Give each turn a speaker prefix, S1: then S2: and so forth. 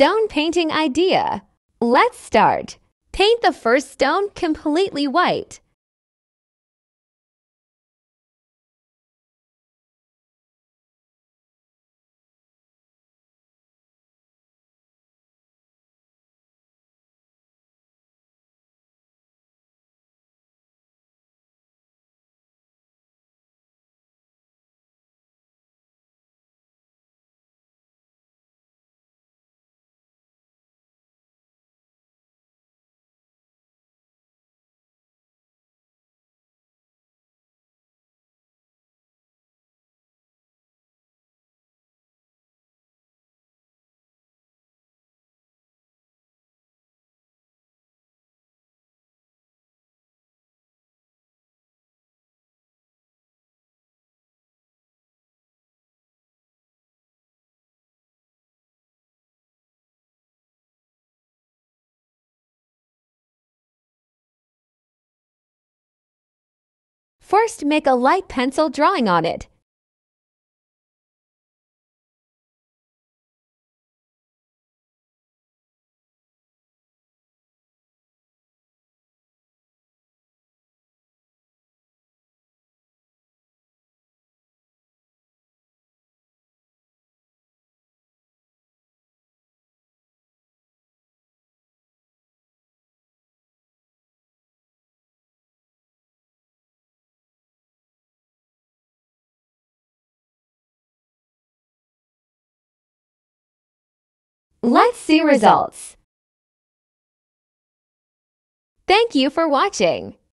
S1: Stone painting idea. Let's start. Paint the first stone completely white. First, make a light pencil drawing on it. Let's see results. Thank you for watching.